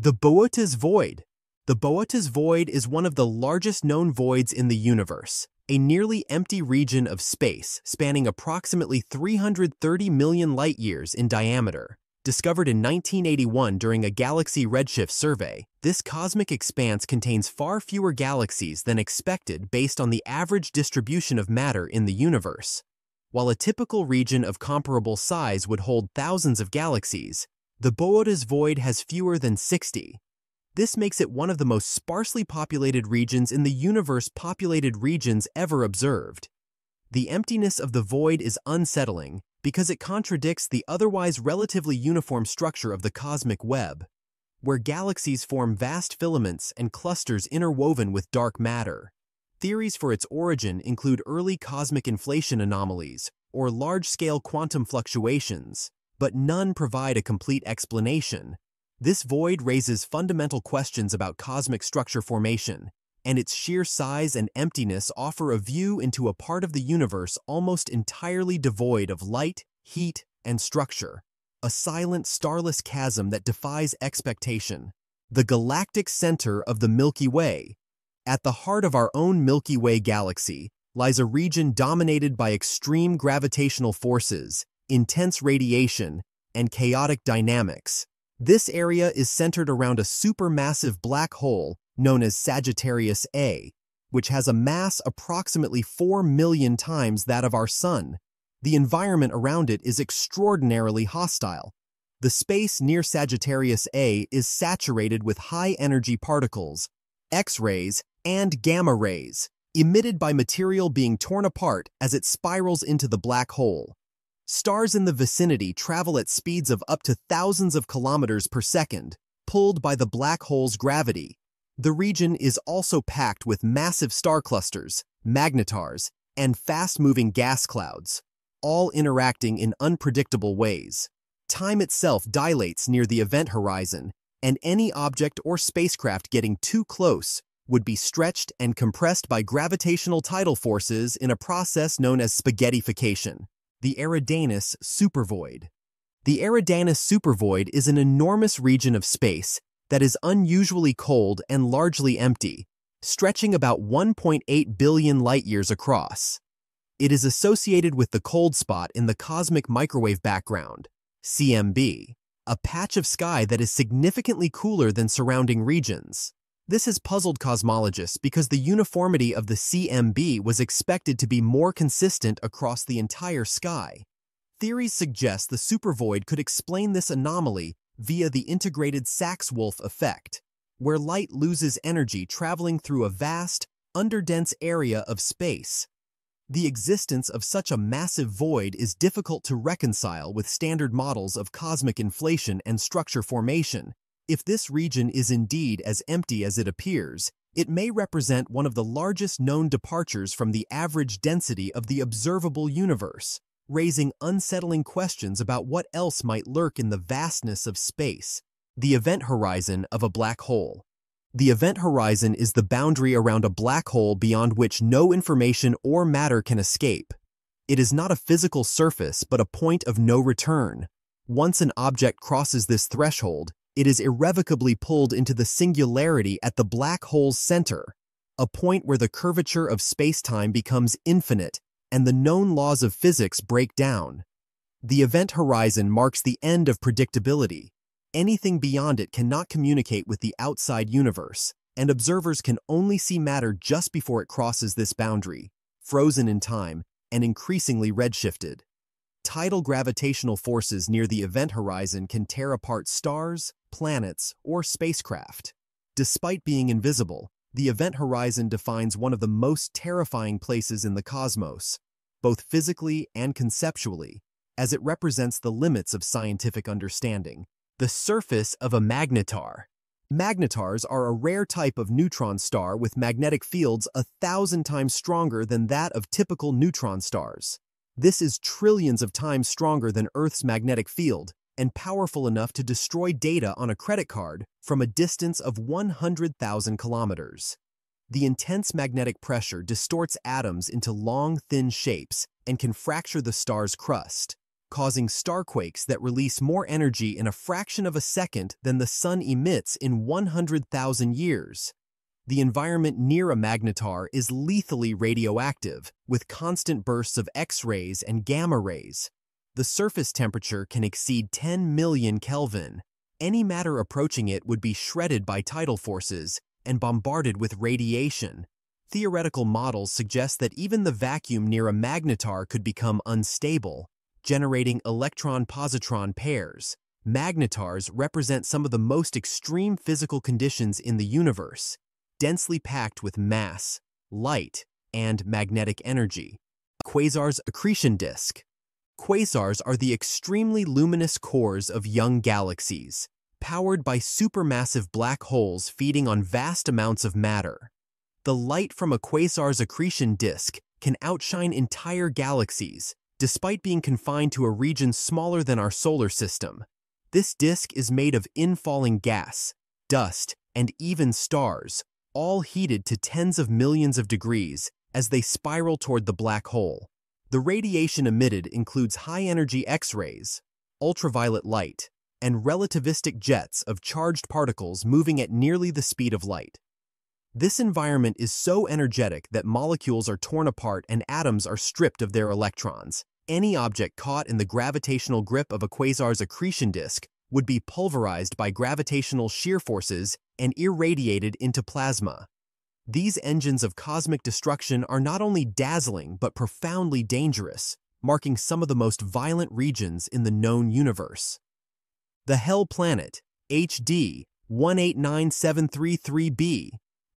The Boötes Void. The Boötes Void is one of the largest known voids in the universe, a nearly empty region of space spanning approximately 330 million light-years in diameter. Discovered in 1981 during a galaxy redshift survey, this cosmic expanse contains far fewer galaxies than expected based on the average distribution of matter in the universe. While a typical region of comparable size would hold thousands of galaxies, the Boötes Void has fewer than 60. This makes it one of the most sparsely populated regions in the universe populated regions ever observed. The emptiness of the void is unsettling because it contradicts the otherwise relatively uniform structure of the cosmic web, where galaxies form vast filaments and clusters interwoven with dark matter. Theories for its origin include early cosmic inflation anomalies or large-scale quantum fluctuations, but none provide a complete explanation. This void raises fundamental questions about cosmic structure formation, and its sheer size and emptiness offer a view into a part of the universe almost entirely devoid of light, heat, and structure, a silent starless chasm that defies expectation. The galactic center of the Milky Way, at the heart of our own Milky Way galaxy lies a region dominated by extreme gravitational forces, intense radiation, and chaotic dynamics. This area is centered around a supermassive black hole known as Sagittarius A, which has a mass approximately 4 million times that of our Sun. The environment around it is extraordinarily hostile. The space near Sagittarius A is saturated with high-energy particles, X-rays, and gamma rays, emitted by material being torn apart as it spirals into the black hole. Stars in the vicinity travel at speeds of up to thousands of kilometers per second, pulled by the black hole's gravity. The region is also packed with massive star clusters, magnetars, and fast-moving gas clouds, all interacting in unpredictable ways. Time itself dilates near the event horizon, and any object or spacecraft getting too close would be stretched and compressed by gravitational tidal forces in a process known as spaghettification, the Eridanus supervoid. The Eridanus supervoid is an enormous region of space that is unusually cold and largely empty, stretching about 1.8 billion light-years across. It is associated with the cold spot in the cosmic microwave background, CMB, a patch of sky that is significantly cooler than surrounding regions. This has puzzled cosmologists because the uniformity of the CMB was expected to be more consistent across the entire sky. Theories suggest the supervoid could explain this anomaly via the integrated Sachs-Wolfe effect, where light loses energy traveling through a vast, underdense area of space. The existence of such a massive void is difficult to reconcile with standard models of cosmic inflation and structure formation, if this region is indeed as empty as it appears, it may represent one of the largest known departures from the average density of the observable universe, raising unsettling questions about what else might lurk in the vastness of space. The event horizon of a black hole. The event horizon is the boundary around a black hole beyond which no information or matter can escape. It is not a physical surface, but a point of no return. Once an object crosses this threshold, it is irrevocably pulled into the singularity at the black hole's center, a point where the curvature of spacetime becomes infinite and the known laws of physics break down. The event horizon marks the end of predictability. Anything beyond it cannot communicate with the outside universe, and observers can only see matter just before it crosses this boundary, frozen in time and increasingly redshifted. Tidal gravitational forces near the event horizon can tear apart stars, planets, or spacecraft. Despite being invisible, the event horizon defines one of the most terrifying places in the cosmos, both physically and conceptually, as it represents the limits of scientific understanding. The surface of a magnetar. Magnetars are a rare type of neutron star with magnetic fields a thousand times stronger than that of typical neutron stars. This is trillions of times stronger than Earth's magnetic field and powerful enough to destroy data on a credit card from a distance of 100,000 kilometers. The intense magnetic pressure distorts atoms into long, thin shapes and can fracture the star's crust. causing starquakes that release more energy in a fraction of a second than the sun emits in 100,000 years. The environment near a magnetar is lethally radioactive, with constant bursts of X-rays and gamma rays. The surface temperature can exceed 10 million Kelvin. Any matter approaching it would be shredded by tidal forces and bombarded with radiation. Theoretical models suggest that even the vacuum near a magnetar could become unstable, generating electron-positron pairs. Magnetars represent some of the most extreme physical conditions in the universe, densely packed with mass, light, and magnetic energy. Quasar's accretion disk. Quasars are the extremely luminous cores of young galaxies, powered by supermassive black holes feeding on vast amounts of matter. The light from a quasar's accretion disk can outshine entire galaxies, despite being confined to a region smaller than our solar system. This disk is made of infalling gas, dust, and even stars, all heated to tens of millions of degrees as they spiral toward the black hole. The radiation emitted includes high-energy X-rays, ultraviolet light, and relativistic jets of charged particles moving at nearly the speed of light. This environment is so energetic that molecules are torn apart and atoms are stripped of their electrons. Any object caught in the gravitational grip of a quasar's accretion disk would be pulverized by gravitational shear forces and irradiated into plasma. These engines of cosmic destruction are not only dazzling but profoundly dangerous, marking some of the most violent regions in the known universe. The Hell Planet, HD 189733b,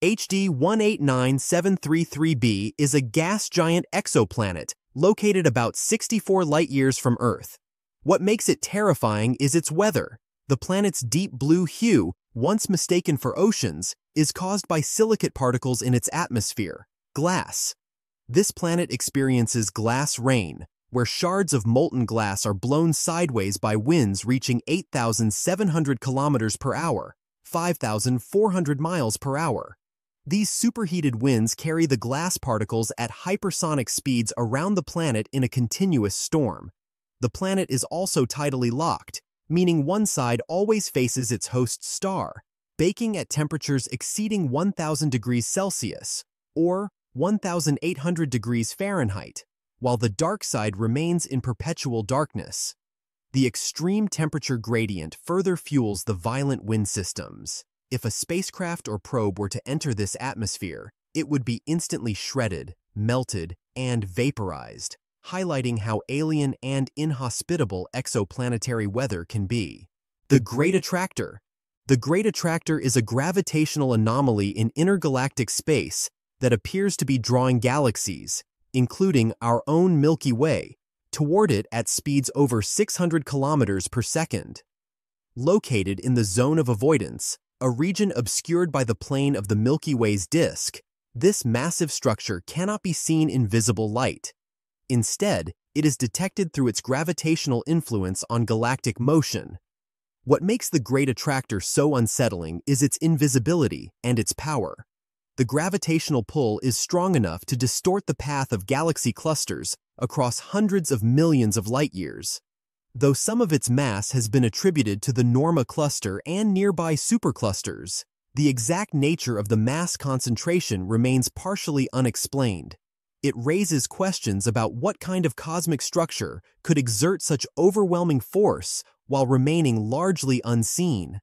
HD 189733b is a gas giant exoplanet located about 64 light-years from Earth. What makes it terrifying is its weather. The planet's deep blue hue, once mistaken for oceans, is caused by silicate particles in its atmosphere, glass. This planet experiences glass rain, where shards of molten glass are blown sideways by winds reaching 8,700 kilometers per hour, 5,400 miles per hour. These superheated winds carry the glass particles at hypersonic speeds around the planet in a continuous storm. The planet is also tidally locked, meaning one side always faces its host star, baking at temperatures exceeding 1000 degrees Celsius, or 1800 degrees Fahrenheit, while the dark side remains in perpetual darkness. The extreme temperature gradient further fuels the violent wind systems. If a spacecraft or probe were to enter this atmosphere, it would be instantly shredded, melted, and vaporized, highlighting how alien and inhospitable exoplanetary weather can be. The Great Attractor The Great Attractor is a gravitational anomaly in intergalactic space that appears to be drawing galaxies, including our own Milky Way, toward it at speeds over 600 kilometers per second. Located in the zone of avoidance, a region obscured by the plane of the Milky Way's disk, this massive structure cannot be seen in visible light. Instead, it is detected through its gravitational influence on galactic motion. What makes the Great Attractor so unsettling is its invisibility and its power. The gravitational pull is strong enough to distort the path of galaxy clusters across hundreds of millions of light-years though some of its mass has been attributed to the Norma cluster and nearby superclusters. The exact nature of the mass concentration remains partially unexplained. It raises questions about what kind of cosmic structure could exert such overwhelming force while remaining largely unseen.